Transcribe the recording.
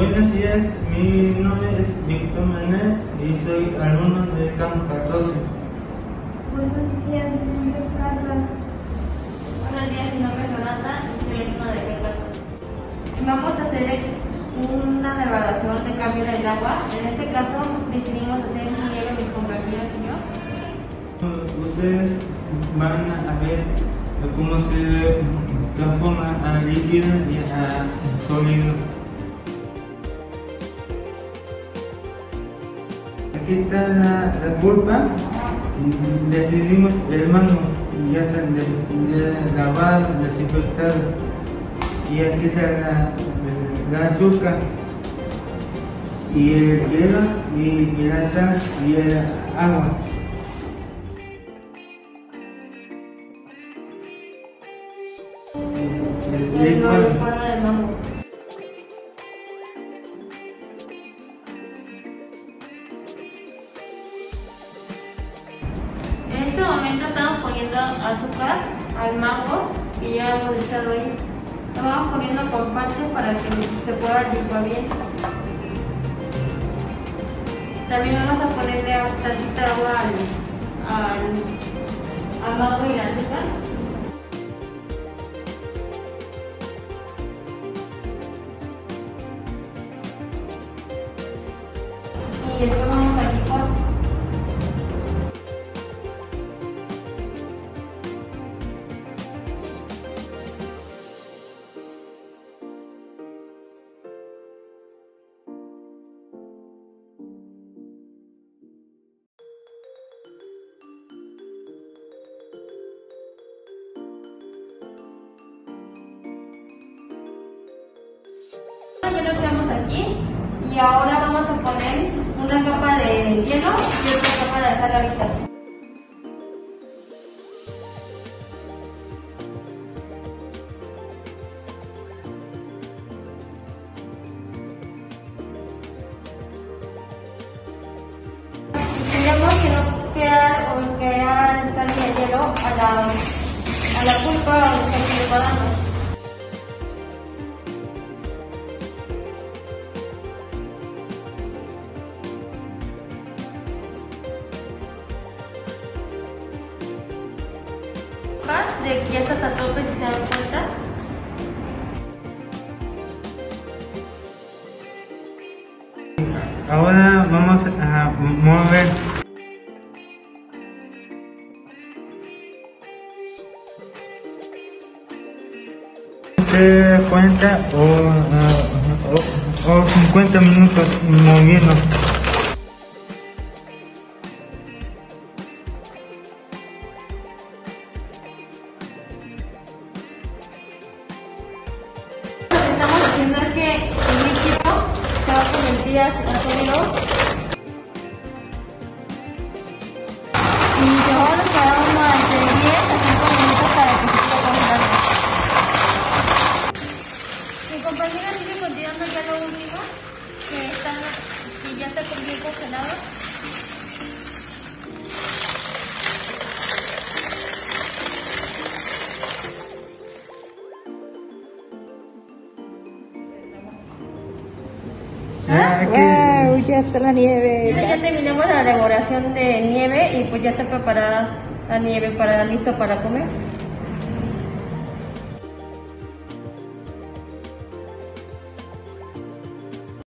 Buenos días, mi nombre es Víctor Manuel y soy alumno del campo 14. Buenos días, mi nombre es Carla. Buenos días, mi nombre es Renata y soy alumna de clase. Vamos a hacer una evaluación de cambio del agua. En este caso decidimos hacer un nieve mi compañero señor. Ustedes van a ver cómo se transforma a líquido y a sólido. Aquí está la, la pulpa. Decidimos el mango, ya de lavado, desinfectado. Y aquí está la, la azúcar. Y el hielo, y, y la sal, y el agua. El El momento estamos poniendo azúcar al mango y ya hemos echado ahí. Lo vamos poniendo con pancho para que se pueda licuar bien. También vamos a ponerle tantita agua al, al, al mango y el azúcar. Y después Ya lo echamos aquí y ahora vamos a poner una capa de hielo y otra capa de sal a vista. Tendríamos que no quedar o quedar sal el hielo a la, a la pulpa donde está preparando. De que ya está a tope si se dan cuenta. Ahora vamos a mover. ¿Se cuenta o, o, o 50 minutos moviendo? A convertir a sólido y se va a quedar unos entre 10 a 5 minutos para que se pueda congelar. Mi compañera sigue continuando ya lo último, que, está, que ya está bien congelado. Ah, aquí- ¡Wow! Ya está la nieve. Ya, ya terminamos la elaboración de nieve y pues ya está preparada la nieve para listo para comer.